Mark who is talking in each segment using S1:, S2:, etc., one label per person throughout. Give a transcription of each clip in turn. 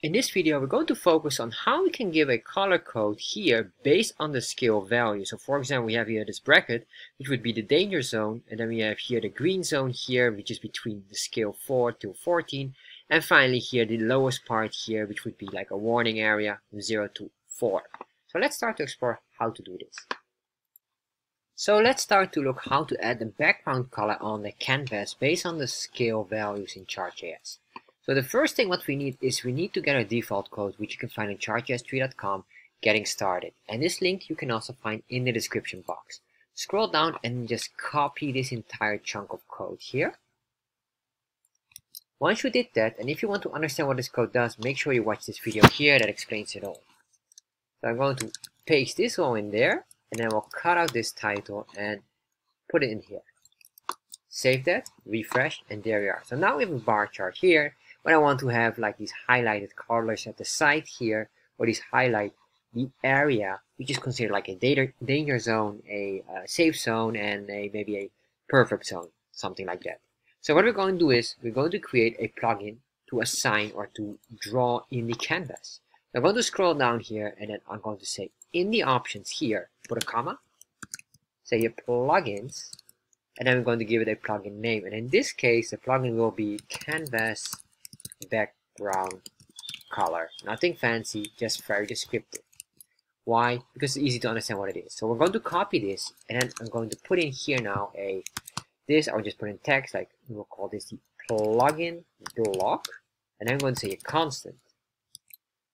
S1: In this video, we're going to focus on how we can give a color code here based on the scale value. So for example, we have here this bracket, which would be the danger zone. And then we have here the green zone here, which is between the scale 4 to 14. And finally here, the lowest part here, which would be like a warning area from 0 to 4. So let's start to explore how to do this. So let's start to look how to add the background color on the canvas based on the scale values in Chart.js. So the first thing what we need is we need to get our default code which you can find on chartjs3.com getting started. And this link you can also find in the description box. Scroll down and just copy this entire chunk of code here. Once you did that, and if you want to understand what this code does, make sure you watch this video here that explains it all. So I'm going to paste this all in there, and then we'll cut out this title and put it in here. Save that, refresh, and there we are. So now we have a bar chart here, but I want to have like these highlighted colors at the side here, or these highlight the area, which is considered like a danger, danger zone, a safe zone, and a maybe a perfect zone, something like that. So what we're going to do is we're going to create a plugin to assign or to draw in the canvas. I'm going to scroll down here and then I'm going to say in the options here, put a comma, say your plugins, and then I'm going to give it a plugin name. And in this case, the plugin will be canvas background color. Nothing fancy, just very descriptive. Why? Because it's easy to understand what it is. So we're going to copy this, and then I'm going to put in here now a this. I'll just put in text, like we'll call this the plugin block, and I'm going to say a constant.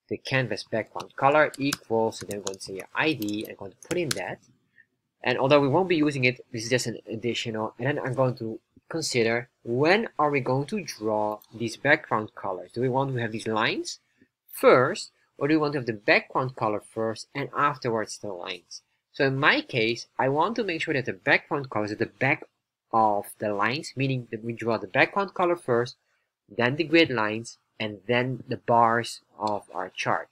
S1: The canvas background color equals, and then I'm going to say your ID, and I'm going to put in that. And although we won't be using it, this is just an additional, and then I'm going to consider when are we going to draw these background colors? Do we want to have these lines first or do we want to have the background color first and afterwards the lines? So in my case, I want to make sure that the background color is at the back of the lines, meaning that we draw the background color first, then the grid lines, and then the bars of our chart.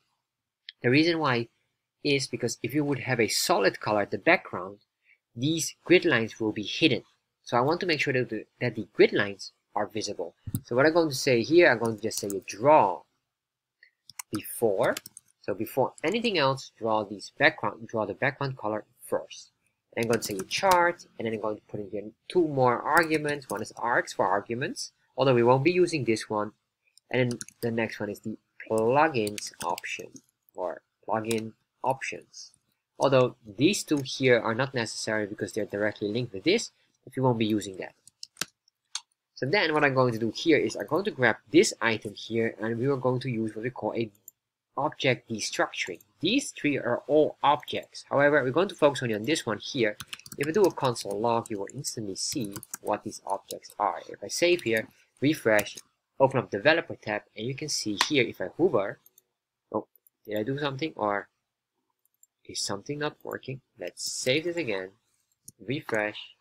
S1: The reason why is because if you would have a solid color at the background, these grid lines will be hidden. So I want to make sure that the, that the grid lines are visible. So what I'm going to say here, I'm going to just say a draw before. So before anything else, draw these background, draw the background color first. And I'm going to say a chart, and then I'm going to put in here two more arguments. One is args for arguments, although we won't be using this one. And then the next one is the plugins option or plugin options. Although these two here are not necessary because they're directly linked with this, if you won't be using that. So then what I'm going to do here is I'm going to grab this item here and we are going to use what we call a object destructuring. These three are all objects. However, we're going to focus only on this one here. If I do a console log, you will instantly see what these objects are. If I save here, refresh, open up developer tab, and you can see here if I hover, oh, did I do something or is something not working? Let's save this again, refresh,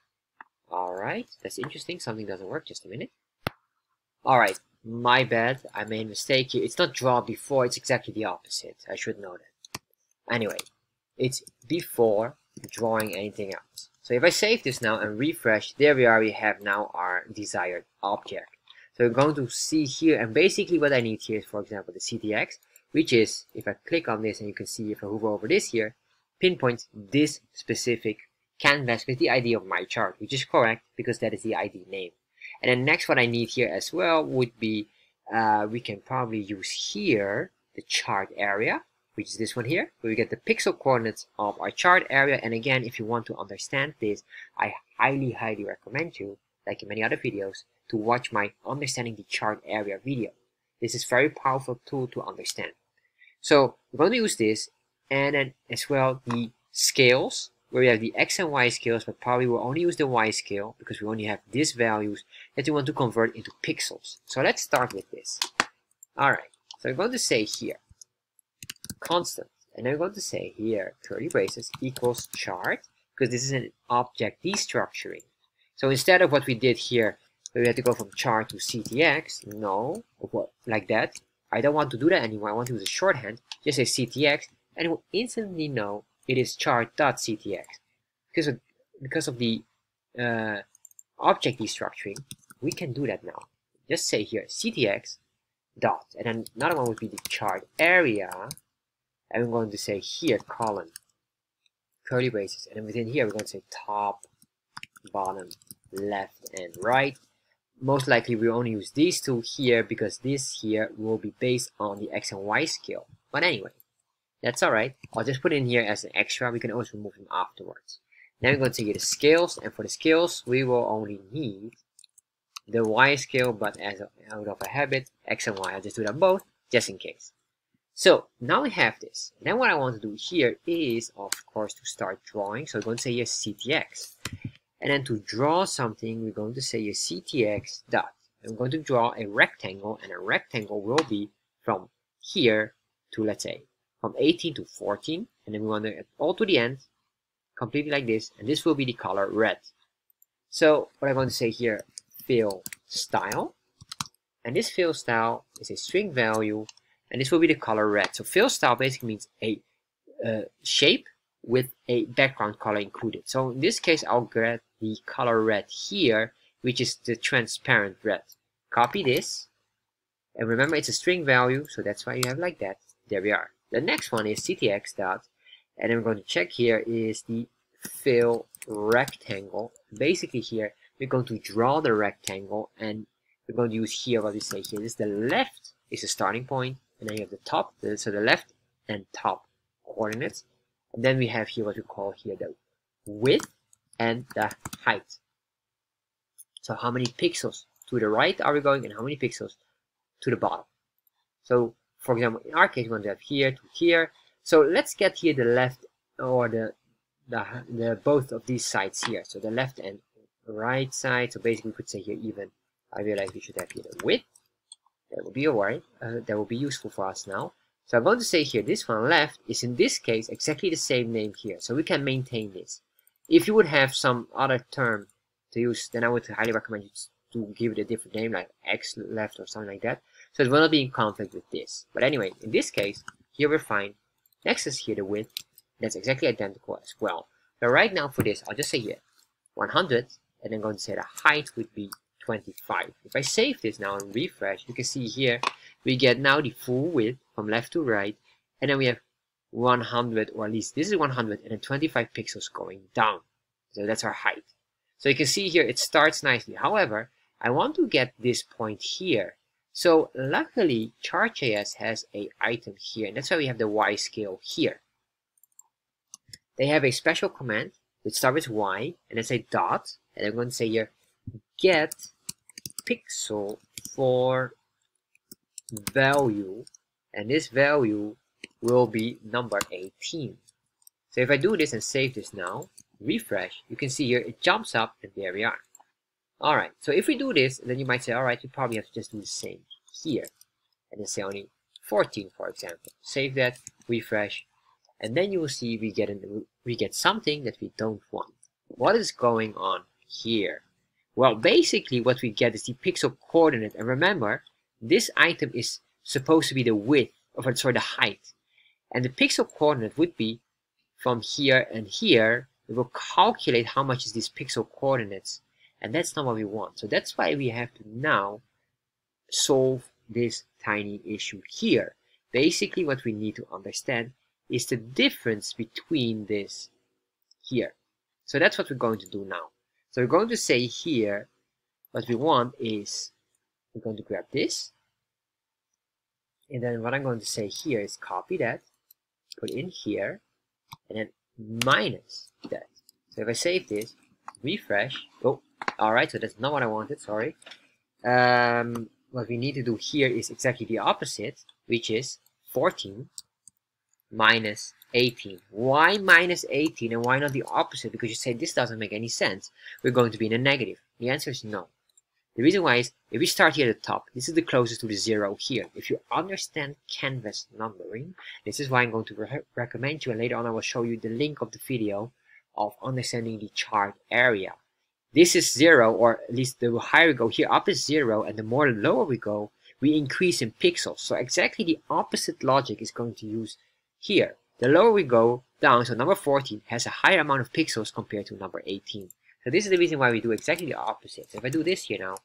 S1: Alright, that's interesting. Something doesn't work. Just a minute. Alright, my bad. I made a mistake here. It's not draw before, it's exactly the opposite. I should know that. Anyway, it's before drawing anything else. So if I save this now and refresh, there we are, we have now our desired object. So we're going to see here, and basically what I need here is, for example, the CTX, which is, if I click on this and you can see if I hover over this here, pinpoints this specific canvas with the ID of my chart, which is correct because that is the ID name. And then next what I need here as well would be, uh, we can probably use here the chart area, which is this one here, where we get the pixel coordinates of our chart area. And again, if you want to understand this, I highly, highly recommend you, like in many other videos, to watch my understanding the chart area video. This is very powerful tool to understand. So we're going to use this and then as well the scales where we have the x and y scales, but probably we'll only use the y scale because we only have these values that we want to convert into pixels. So let's start with this. Alright, so I'm going to say here, constant, and I'm going to say here, curly braces equals chart, because this is an object destructuring. So instead of what we did here, where we had to go from chart to ctx, no, like that. I don't want to do that anymore, I want to use a shorthand, just say ctx, and it will instantly know it is chart.ctx. Because of, because of the uh, object destructuring, we can do that now. Just say here ctx, dot. And then another one would be the chart area. And I'm going to say here colon curly braces. And within here we're going to say top, bottom, left, and right. Most likely we only use these two here because this here will be based on the X and Y scale. But anyway, that's alright. I'll just put it in here as an extra. We can always remove them afterwards. Now we're going to get the scales, and for the scales, we will only need the Y scale, but as a, out of a habit, X and Y, I'll just do them both, just in case. So now we have this. Then what I want to do here is, of course, to start drawing. So we're going to say here CTX. And then to draw something, we're going to say here CTX dot. I'm going to draw a rectangle, and a rectangle will be from here to, let's say, from 18 to 14. And then we want to all to the end, completely like this. And this will be the color red. So what I'm going to say here, fill style. And this fill style is a string value and this will be the color red. So fill style basically means a uh, shape with a background color included. So in this case, I'll get the color red here, which is the transparent red. Copy this, and remember it's a string value, so that's why you have like that. There we are. The next one is ctx dot, and then we're going to check here is the fill rectangle. Basically here, we're going to draw the rectangle, and we're going to use here what we say here. This is the left is the starting point, and then you have the top, so the left and top coordinates. And then we have here what we call here the width and the height. So how many pixels to the right are we going and how many pixels to the bottom. So for example, in our case, we want to have here to here. So let's get here the left or the, the, the both of these sides here. So the left and right side. So basically we could say here even, I realize we should have here the width that will be alright. Uh, that will be useful for us now. So I'm going to say here, this one left is in this case exactly the same name here. So we can maintain this. If you would have some other term to use, then I would highly recommend you to give it a different name, like X left or something like that. So it will not be in conflict with this. But anyway, in this case, here we find. Next is here the width. That's exactly identical as well. But right now for this, I'll just say here 100, and then going to say the height would be 25. If I save this now and refresh, you can see here we get now the full width from left to right, and then we have 100, or at least this is 100, and then 25 pixels going down. So that's our height. So you can see here it starts nicely. However, I want to get this point here. So luckily, Chart.js has a item here, and that's why we have the Y scale here. They have a special command which starts with Y, and then say dot, and I'm going to say here get pixel for value and this value will be number 18 so if I do this and save this now refresh you can see here it jumps up and there we are alright so if we do this then you might say alright you probably have to just do the same here and then say only 14 for example save that refresh and then you will see we get an, we get something that we don't want what is going on here well, basically what we get is the pixel coordinate. And remember, this item is supposed to be the width, or sorry, the height. And the pixel coordinate would be from here and here. We will calculate how much is these pixel coordinates. And that's not what we want. So that's why we have to now solve this tiny issue here. Basically what we need to understand is the difference between this here. So that's what we're going to do now. So we're going to say here, what we want is, we're going to grab this, and then what I'm going to say here is copy that, put in here, and then minus that. So if I save this, refresh, oh, alright, so that's not what I wanted, sorry. Um, what we need to do here is exactly the opposite, which is 14 minus 18. Why minus 18 and why not the opposite? Because you say this doesn't make any sense. We're going to be in a negative. The answer is no. The reason why is, if we start here at the top, this is the closest to the zero here. If you understand canvas numbering, this is why I'm going to re recommend you, and later on I will show you the link of the video of understanding the chart area. This is zero, or at least the higher we go here, up is zero, and the more lower we go, we increase in pixels. So exactly the opposite logic is going to use here. The lower we go down, so number 14 has a higher amount of pixels compared to number 18. So this is the reason why we do exactly the opposite. So if I do this here now,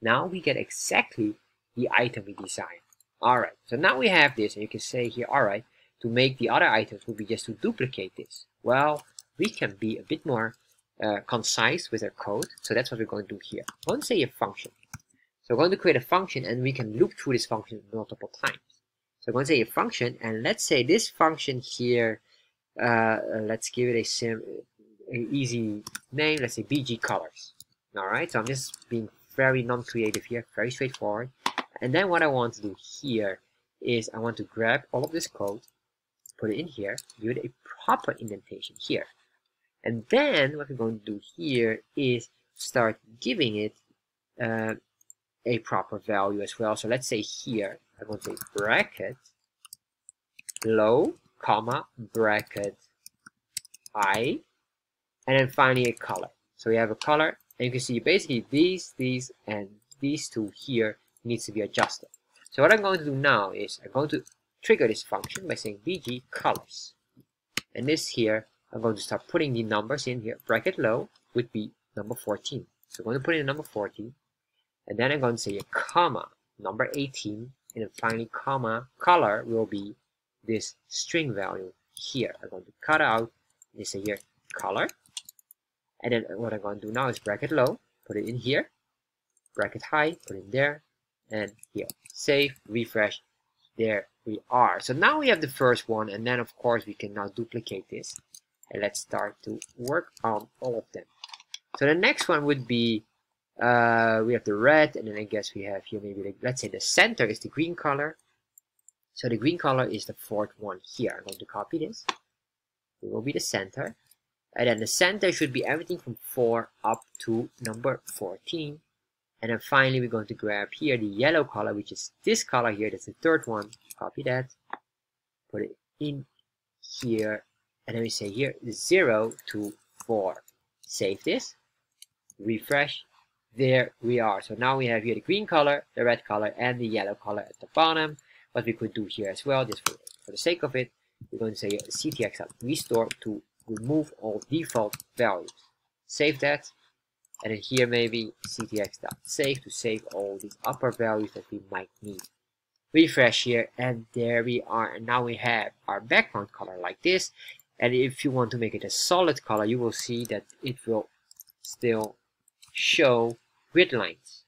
S1: now we get exactly the item we desire. Alright, so now we have this, and you can say here, alright, to make the other items would be just to duplicate this. Well, we can be a bit more uh, concise with our code, so that's what we're going to do here. I'm going to say a function. So we're going to create a function, and we can loop through this function multiple times. So I'm going to say a function, and let's say this function here, uh, let's give it a sim, a easy name. Let's say BG colors. All right. So I'm just being very non-creative here, very straightforward. And then what I want to do here is I want to grab all of this code, put it in here, give it a proper indentation here. And then what we're going to do here is start giving it uh, a proper value as well. So let's say here, I'm going to say bracket low, comma, bracket high, and then finally a color. So we have a color, and you can see basically these, these, and these two here needs to be adjusted. So what I'm going to do now is I'm going to trigger this function by saying bg colors. And this here, I'm going to start putting the numbers in here. Bracket low would be number 14. So I'm going to put in number 14. And then I'm going to say a comma, number 18. And then finally, comma, color will be this string value here. I'm going to cut out this here color. And then what I'm going to do now is bracket low, put it in here, bracket high, put it in there, and here. Save, refresh, there we are. So now we have the first one, and then of course we can now duplicate this. And let's start to work on all of them. So the next one would be, uh, we have the red, and then I guess we have here maybe, the, let's say the center is the green color. So the green color is the fourth one here. I'm going to copy this. It will be the center. And then the center should be everything from 4 up to number 14. And then finally, we're going to grab here the yellow color, which is this color here. That's the third one. Copy that. Put it in here. And then we say here 0 to 4. Save this. Refresh. There we are. So now we have here the green color, the red color, and the yellow color at the bottom. What we could do here as well, just for, for the sake of it, we're going to say ctx restore to remove all default values. Save that. And then here maybe ctx.save to save all these upper values that we might need. Refresh here and there we are. And now we have our background color like this. And if you want to make it a solid color, you will see that it will still show grid lines.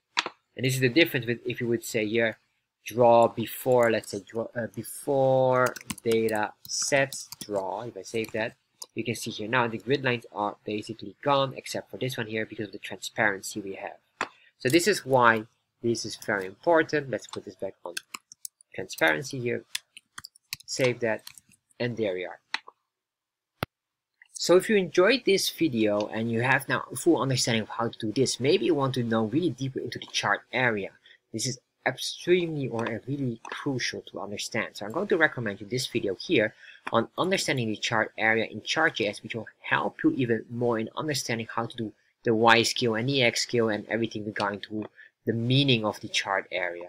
S1: And this is the difference with if you would say here draw before let's say draw uh, before data sets draw if I save that you can see here now the grid lines are basically gone except for this one here because of the transparency we have. So this is why this is very important. Let's put this back on transparency here. Save that and there we are. So if you enjoyed this video and you have now a full understanding of how to do this, maybe you want to know really deeper into the chart area. This is extremely or really crucial to understand. So I'm going to recommend you this video here on understanding the chart area in Chart.js, which will help you even more in understanding how to do the Y scale and the X scale and everything regarding to the meaning of the chart area.